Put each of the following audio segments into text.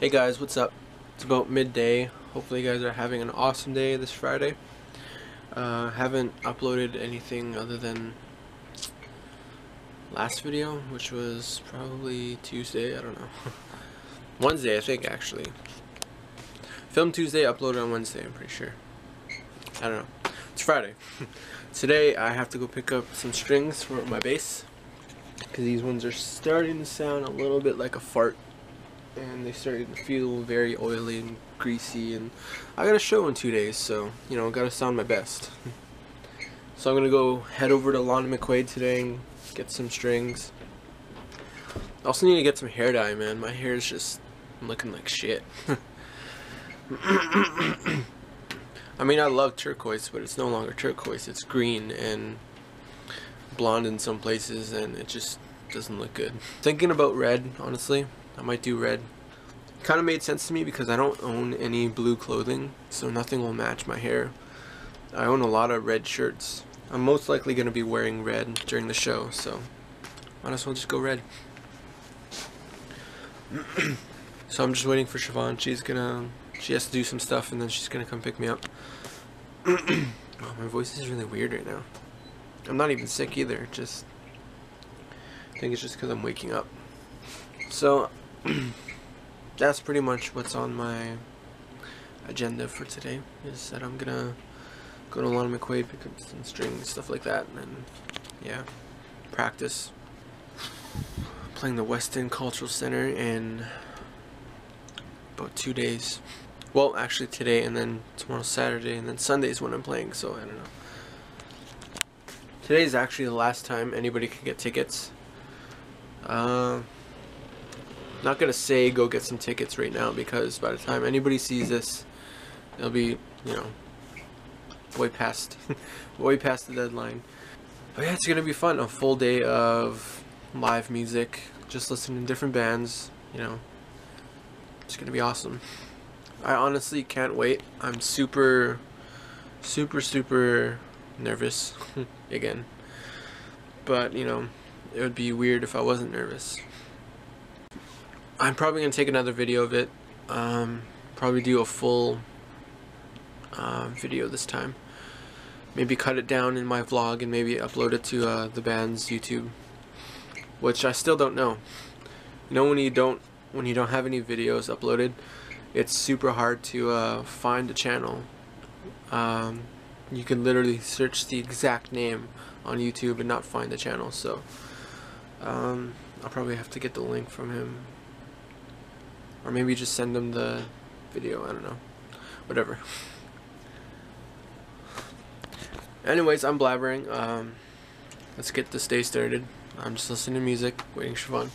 Hey guys, what's up? It's about midday. Hopefully you guys are having an awesome day this Friday. Uh, haven't uploaded anything other than last video, which was probably Tuesday, I don't know. Wednesday, I think, actually. Film Tuesday, uploaded on Wednesday, I'm pretty sure. I don't know. It's Friday. Today, I have to go pick up some strings for my bass. Because these ones are starting to sound a little bit like a fart and they started to feel very oily and greasy and I got a show in two days so you know gotta sound my best. So I'm gonna go head over to Long & McQuade today and get some strings. I also need to get some hair dye man. My hair is just looking like shit. I mean I love turquoise but it's no longer turquoise. It's green and blonde in some places and it just doesn't look good. Thinking about red honestly I might do red. Kind of made sense to me because I don't own any blue clothing, so nothing will match my hair. I own a lot of red shirts. I'm most likely going to be wearing red during the show, so might as well just go red. so I'm just waiting for Siobhan. She's gonna, she has to do some stuff and then she's gonna come pick me up. oh, my voice is really weird right now. I'm not even sick either, just, I think it's just because I'm waking up. So, that's pretty much what's on my agenda for today is that I'm gonna go to Long & McQuade, pick up some strings, stuff like that, and then, yeah, practice. Playing the West End Cultural Center in about two days. Well, actually today and then tomorrow Saturday and then Sunday's when I'm playing, so I don't know. today is actually the last time anybody can get tickets. Uh, not gonna say go get some tickets right now because by the time anybody sees this, it'll be you know way past way past the deadline. But yeah, it's gonna be fun. A full day of live music, just listening to different bands. You know, it's gonna be awesome. I honestly can't wait. I'm super, super, super nervous again. But you know, it would be weird if I wasn't nervous. I'm probably going to take another video of it. Um, probably do a full uh, video this time. Maybe cut it down in my vlog and maybe upload it to uh, the band's YouTube. Which I still don't know. You know when you don't when you don't have any videos uploaded, it's super hard to uh, find a channel. Um, you can literally search the exact name on YouTube and not find the channel. So um, I'll probably have to get the link from him or maybe just send them the video, I don't know. Whatever. Anyways, I'm blabbering. Um, let's get this day started. I'm just listening to music, waiting for fun.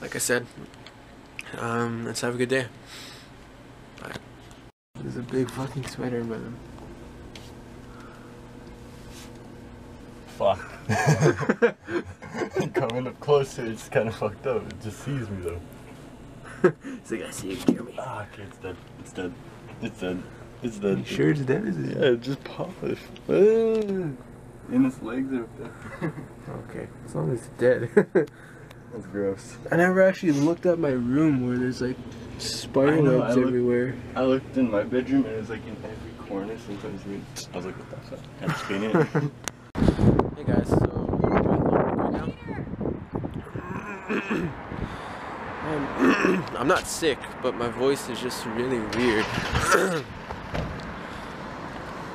Like I said, um, let's have a good day. Bye. There's a big fucking sweater, man. Fuck. Coming up closer, it's kind of fucked up. It just sees me though. He's like, I see you, Jeremy. Ah, okay, it's dead. It's dead. It's dead. It's dead. You sure it's dead? Is it? Yeah, it just popped. and its legs are dead. okay, as long as it's dead. That's gross. I never actually looked at my room where there's like spider know, webs I looked- everywhere. I looked in my bedroom and it was like in every corner. Sometimes we, I was like, what the fuck? Can't spin it. Hey guys, so we're doing right now. I'm not sick, but my voice is just really weird.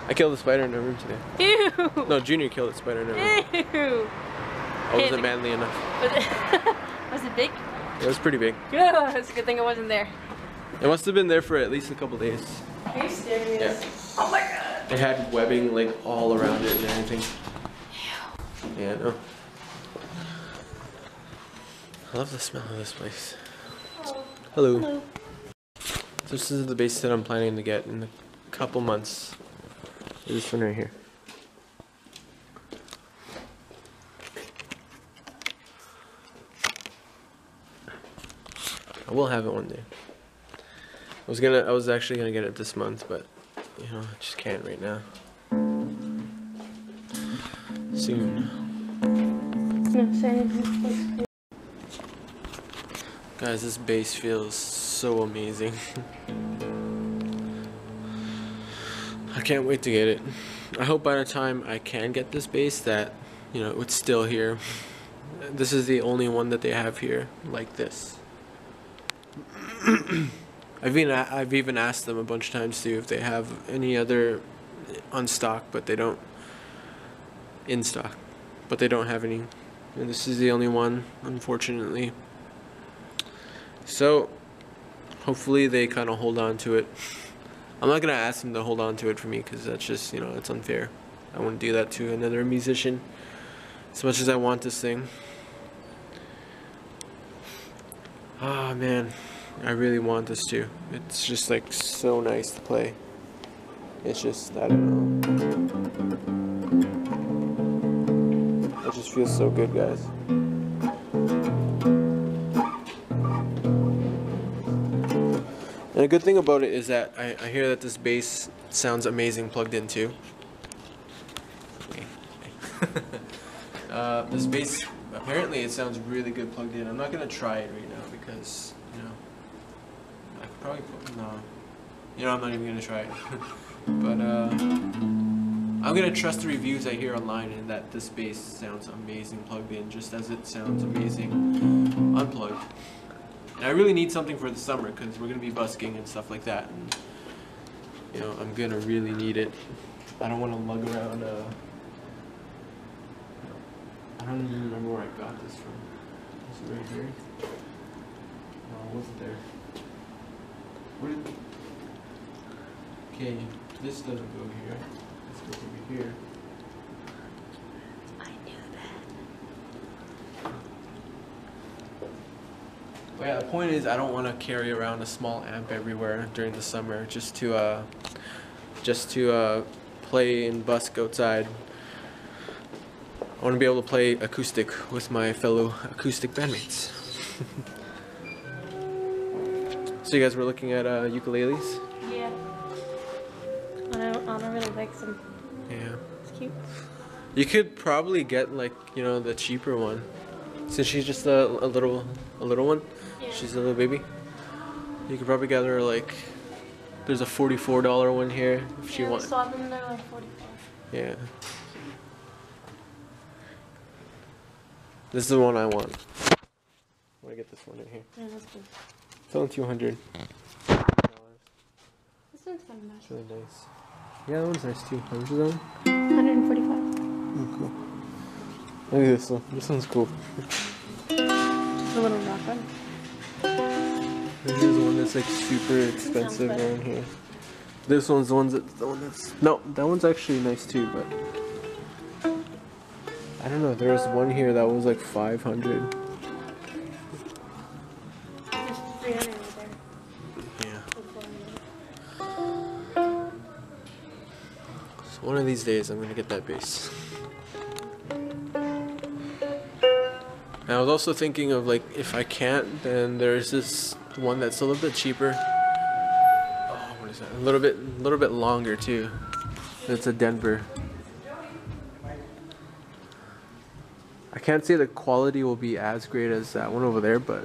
I killed a spider in my room today. Ew! No, Junior killed a spider in my room. Ew! I wasn't manly enough. Was it, was it big? It was pretty big. Yeah, it's a good thing it wasn't there. It must have been there for at least a couple days. Are you serious? Yeah. Oh my god! It had webbing like all around it and everything. Yeah, no. I love the smell of this place. Hello. Hello. So this is the bass that I'm planning to get in a couple months. This one right here. I will have it one day. I was gonna, I was actually gonna get it this month, but you know, I just can't right now. Soon. No. Guys, this bass feels so amazing. I can't wait to get it. I hope by the time I can get this bass that, you know, it's still here. This is the only one that they have here like this. I've even I've even asked them a bunch of times too if they have any other on stock, but they don't in stock, but they don't have any, and this is the only one, unfortunately. So, hopefully they kind of hold on to it. I'm not gonna ask them to hold on to it for me because that's just you know it's unfair. I wouldn't do that to another musician. As much as I want this thing. Ah oh, man, I really want this too. It's just like so nice to play. It's just I don't know. It just feels so good, guys. A good thing about it is that I, I hear that this bass sounds amazing plugged in too. uh, this bass, apparently it sounds really good plugged in. I'm not going to try it right now because, you know, I could probably put, no. You know, I'm not even going to try it. but, uh, I'm going to trust the reviews I hear online and that this bass sounds amazing plugged in just as it sounds amazing unplugged. And I really need something for the summer because we're going to be busking and stuff like that. And, you know, I'm going to really need it. I don't want to lug around. Uh, I don't even remember where I got this from. Is it right here? No, it wasn't there. Where did... Okay, this doesn't go here. This goes over here. But yeah, the point is I don't want to carry around a small amp everywhere during the summer just to uh, just to uh, play and busk outside. I want to be able to play acoustic with my fellow acoustic bandmates. so you guys were looking at uh, ukuleles? Yeah. I don't really like them. Yeah. It's cute. You could probably get like you know the cheaper one, since she's just a, a little a little one. Yeah. She's a little baby. You could probably get her like. There's a forty-four dollar one here if she yeah, wants. I saw them. They're like 44. Yeah. This is the one I want. I want to get this one in here. Yeah, that's good. It's only 200 This one's kind of It's really nice. Yeah, that one's nice too. How much is that one? 145. Oh, cool. Look at this one. This one's cool. The little rock one. Here's the one that's like super expensive around here. This one's the one's that the one that's no, that one's actually nice too, but I don't know. There was one here that was like 500. 300 right there. Yeah. So one of these days I'm gonna get that bass. And I was also thinking of like if I can't, then there's this one that's a little bit cheaper. Oh, what is that? A little bit, a little bit longer too. It's a Denver. I can't say the quality will be as great as that one over there, but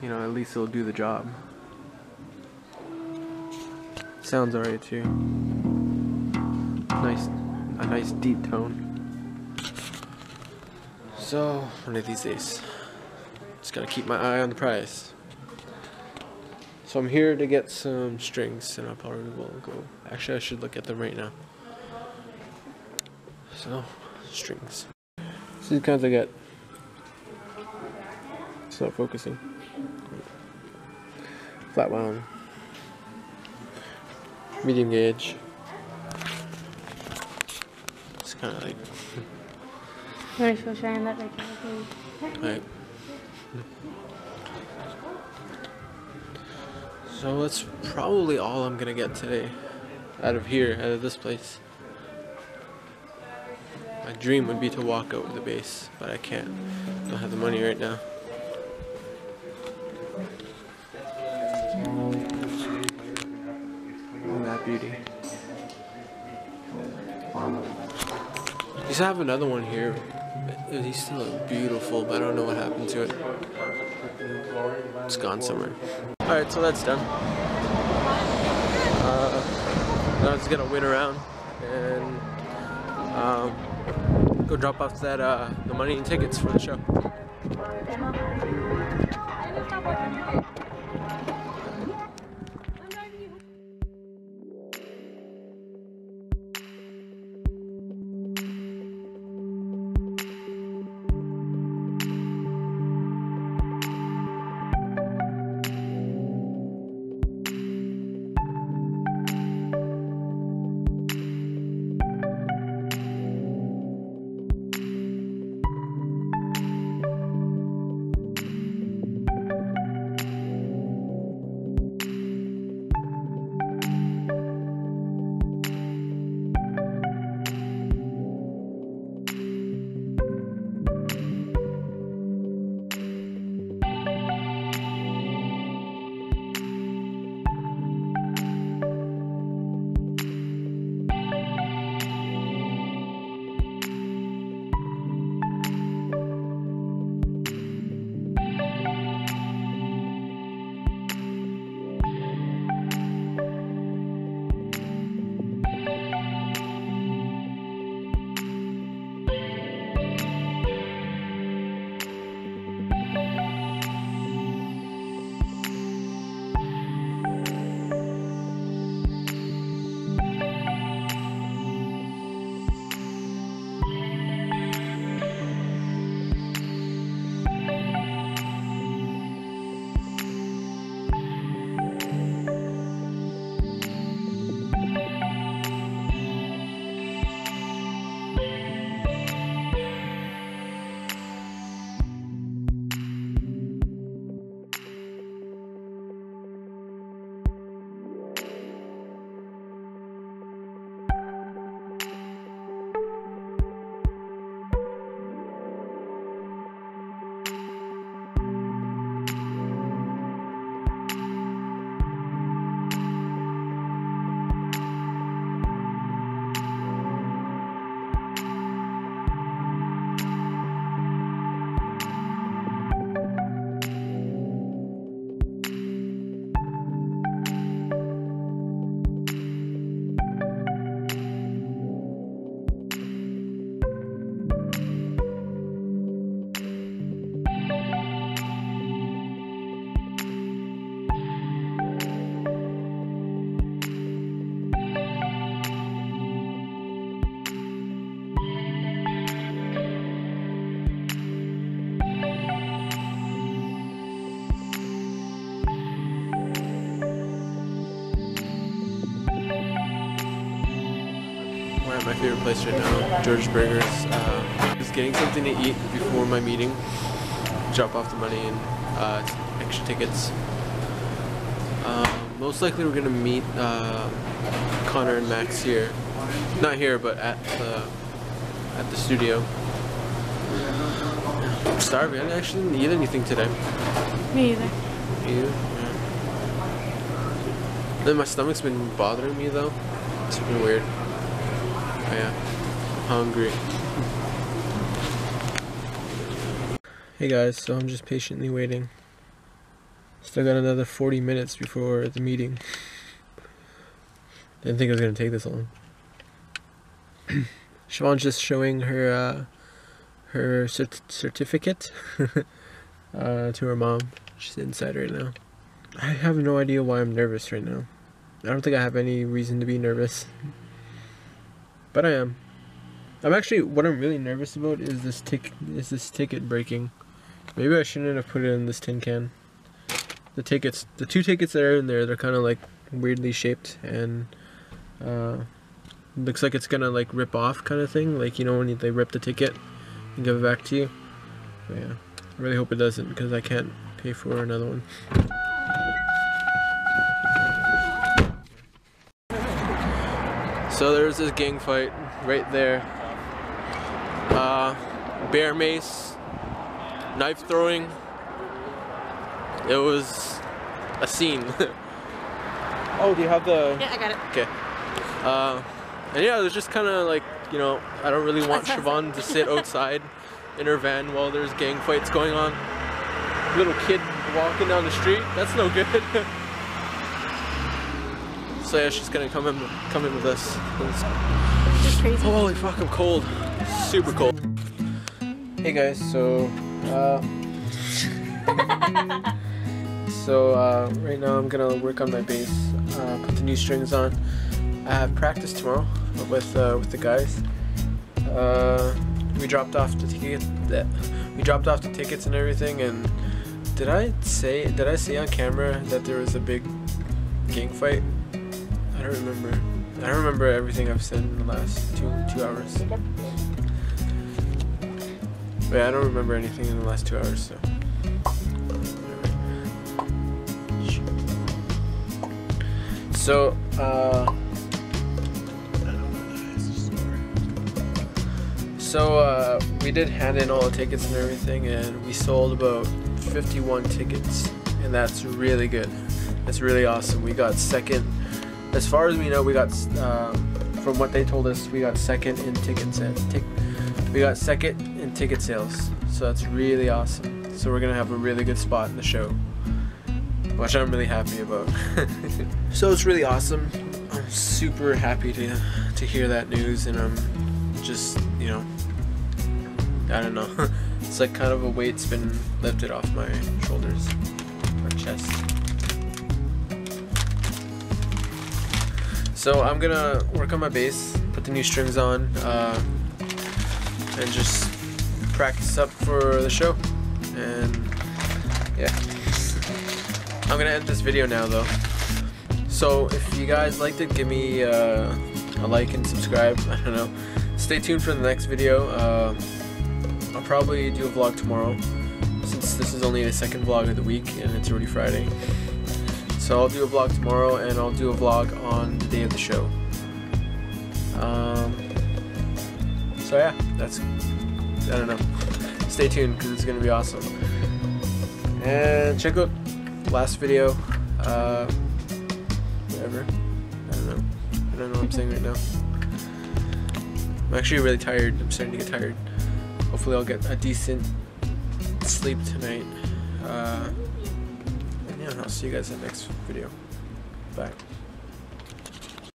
you know at least it'll do the job. Sounds alright too nice a nice deep tone. So one of these days. Just gotta keep my eye on the prize. So I'm here to get some strings and I probably will go actually I should look at them right now. So strings. So these kinds I get. It's not focusing. Flat wound. Medium gauge. It's kind of like, Sharon that right right. So that's probably all I'm gonna get today, out of here, out of this place. My dream would be to walk out with the base, but I can't. I Don't have the money right now. At that beauty. To have another one here. It used to look beautiful, but I don't know what happened to it. it's gone somewhere. All right, so that's done. Uh, now I'm just gonna wait around and um, go drop off that uh, the money and tickets for the show. Favorite place right now, George Burgers. Uh, just getting something to eat before my meeting. Drop off the money and uh, extra tickets. Um, most likely we're gonna meet uh, Connor and Max here. Not here, but at the at the studio. I'm starving. I actually didn't eat anything today. Me either. You? Yeah. Then my stomach's been bothering me though. It's been weird. Yeah. Hungry. Hey guys, so I'm just patiently waiting. Still got another 40 minutes before the meeting. Didn't think it was gonna take this long. Siobhan's just showing her uh, her cert- certificate uh, to her mom. She's inside right now. I have no idea why I'm nervous right now. I don't think I have any reason to be nervous. But I am. I'm actually what I'm really nervous about is this tick is this ticket breaking. Maybe I shouldn't have put it in this tin can. The tickets, the two tickets that are in there, they're kind of like weirdly shaped and uh, looks like it's gonna like rip off kind of thing. Like you know when they rip the ticket and give it back to you. But yeah, I really hope it doesn't because I can't pay for another one. So there's this gang fight right there. Uh, bear mace, knife throwing. It was a scene. oh, do you have the? Yeah, I got it. Okay. Uh, and yeah, it was just kind of like, you know, I don't really want Siobhan to sit outside in her van while there's gang fights going on. little kid walking down the street. That's no good. so yeah, she's gonna come in, come in with us. It's- It's crazy. Holy fuck, I'm cold. Super cold. Hey guys, so uh, so uh, right now I'm gonna work on my bass, uh, put the new strings on. I have practice tomorrow with uh, with the guys. Uh, we dropped off the ticket. That we dropped off the tickets and everything. And did I say did I say on camera that there was a big gang fight? I don't remember. I don't remember everything I've said in the last two two hours. Yeah, I don't remember anything in the last two hours. So. So, uh, so uh, we did hand in all the tickets and everything, and we sold about 51 tickets, and that's really good. That's really awesome. We got second, as far as we know, we got um, from what they told us, we got second in ticket sales. We got second in ticket sales, so that's really awesome. So we're gonna have a really good spot in the show, which I'm really happy about. so it's really awesome. I'm super happy to to hear that news, and I'm just you know, I don't know. it's like kind of a weight's been lifted off my shoulders or chest. So I'm gonna work on my bass, put the new strings on, uh, and just practice up for the show. And yeah, I'm gonna end this video now though. So if you guys liked it, give me uh, a like and subscribe. I don't know. Stay tuned for the next video. Uh, I'll probably do a vlog tomorrow, since this is only the second vlog of the week and it's already Friday. So I'll do a vlog tomorrow and I'll do a vlog on the day of the show. Um, so yeah, that's I don't know. Stay tuned because it's gonna be awesome. And check out last video. Uh, whatever. I don't know. I don't know what I'm saying right now. I'm actually really tired. I'm starting to get tired. Hopefully I'll get a decent sleep tonight. Uh, I'll see you guys in the next video. Bye.